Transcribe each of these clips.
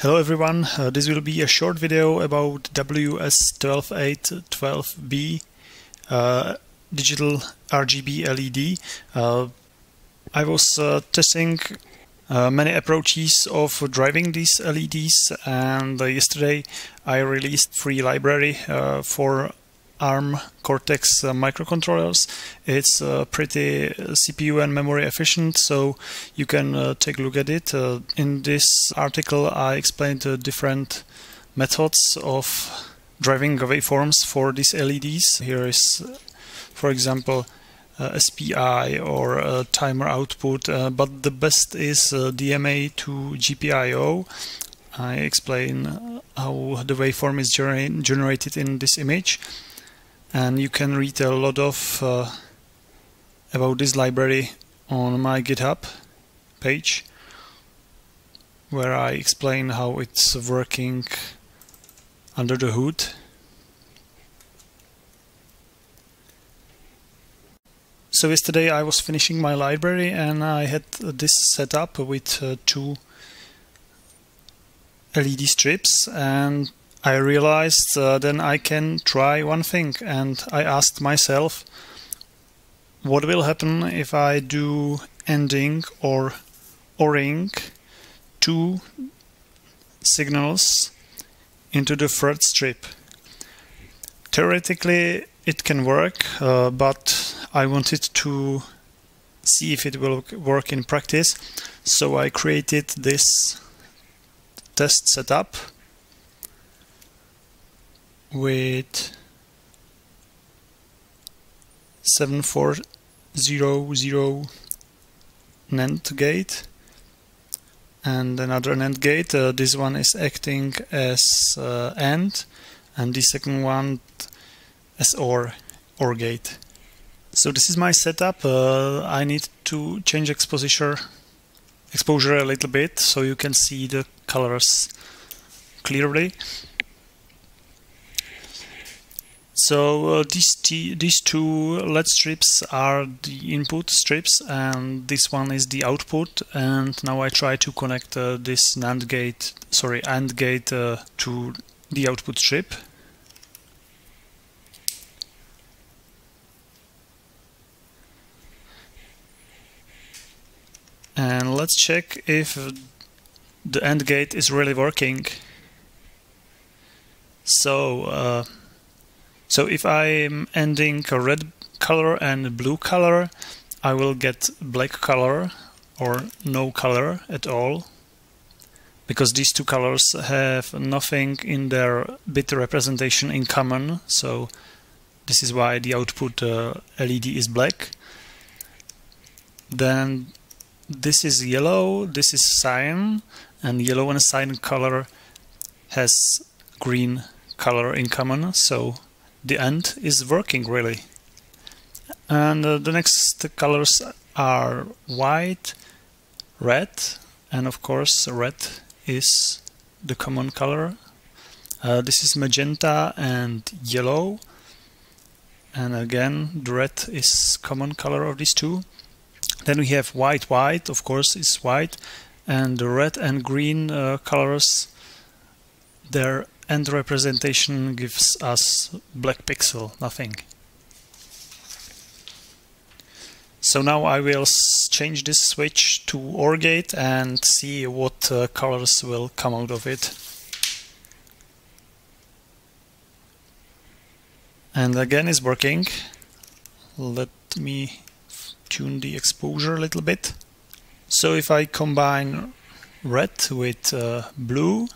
Hello everyone, uh, this will be a short video about WS2812B uh, digital RGB LED. Uh, I was uh, testing uh, many approaches of driving these LEDs and uh, yesterday I released free library for ARM Cortex uh, microcontrollers. It's uh, pretty CPU and memory efficient, so you can uh, take a look at it. Uh, in this article, I explained the different methods of driving waveforms for these LEDs. Here is, for example, uh, SPI or uh, timer output, but the best is DMA to GPIO. I explain how the waveform is gener generated in this image and you can read a lot of uh, about this library on my github page where I explain how it's working under the hood. So yesterday I was finishing my library and I had this set up with uh, two LED strips and I realized uh, then I can try one thing and I asked myself what will happen if I do ANDing or ORing two signals into the third strip. Theoretically it can work uh, but I wanted to see if it will work in practice so I created this test setup with 7400 NAND gate and another NAND gate. Uh, this one is acting as uh, AND and the second one as OR, OR gate. So this is my setup. Uh, I need to change exposure exposure a little bit so you can see the colors clearly. So uh, these these two LED strips are the input strips and this one is the output and now I try to connect uh, this NAND gate, sorry AND gate uh, to the output strip. And let's check if the AND gate is really working. So uh, so if I'm ANDing a red color and blue color, I will get black color or no color at all. Because these two colors have nothing in their bit representation in common. So this is why the output uh, LED is black. Then this is yellow this is cyan and yellow and cyan color has green color in common. So the AND is working really. And uh, the next colors are white, red, and of course red is the common color. Uh, this is magenta and yellow. And again, the red is common color of these two. Then we have white, white, of course, is white. And the red and green uh, colors, they're and representation gives us black pixel, nothing. So now I will change this switch to OR gate and see what uh, colors will come out of it. And again it's working. Let me tune the exposure a little bit. So if I combine red with uh, blue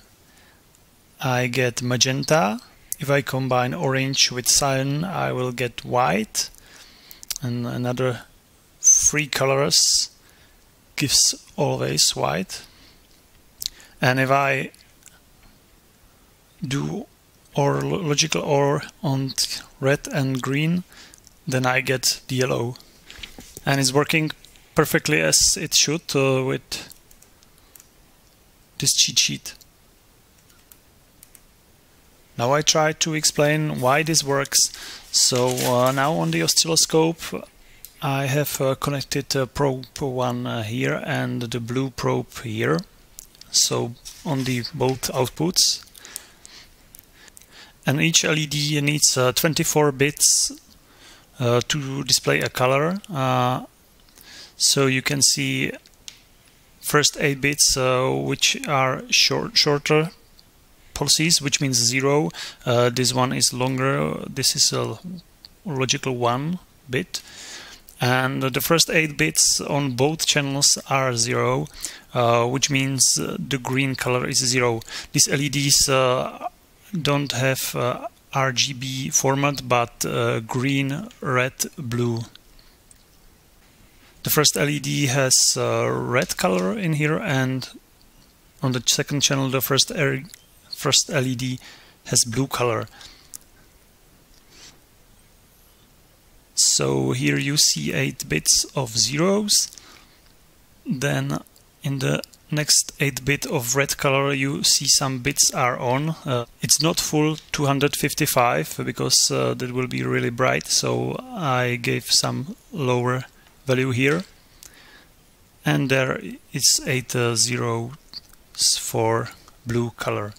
I get magenta. If I combine orange with cyan, I will get white. And another three colors gives always white. And if I do or logical OR on red and green, then I get the yellow. And it's working perfectly as it should uh, with this cheat sheet. Now I try to explain why this works. So uh, now on the oscilloscope I have uh, connected a probe 1 uh, here and the blue probe here. so on the both outputs. And each LED needs uh, 24 bits uh, to display a color. So you can see first 8 bits uh, which are short, shorter pulses, which means 0. Uh, this one is longer, this is a logical 1 bit. And the first 8 bits on both channels are 0 uh, which means uh, the green color is 0 these LEDs uh, don't have uh, RGB format but green, red, blue. The first LED has uh, red color in here and on the second channel the first, first LED has blue color So here you see 8 bits of zeros. Then in the next 8 bit of red color you see some bits are on. Uh, it's not full 255 because uh, that will be really bright so I gave some lower value here and there is 8 uh, zeros for blue color.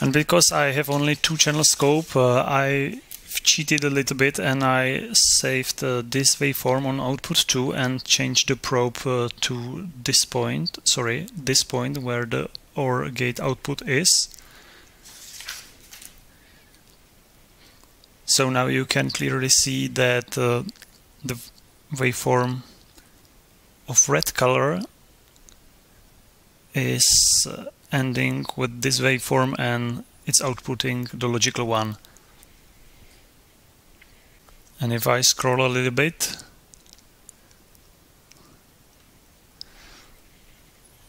And because I have only two channel scope, uh, I cheated a little bit and I saved uh, this waveform on output 2 and changed the probe uh, to this point, sorry, this point where the OR gate output is. So now you can clearly see that uh, the waveform of red color is uh, ANDing with this waveform and it's outputting the logical one. And if I scroll a little bit,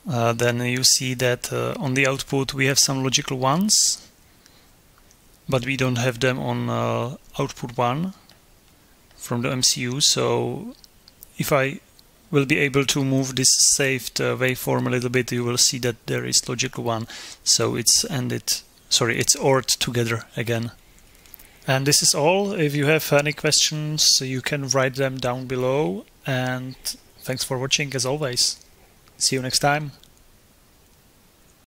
uh, then you see that uh, on the output we have some logical ones, but we don't have them on uh, output 1 from the MCU. So if I will be able to move this saved uh, waveform a little bit, you will see that there is logical one. So it's ANDed, sorry, it's ORed together again. And this is all. If you have any questions, you can write them down below. And thanks for watching as always. See you next time.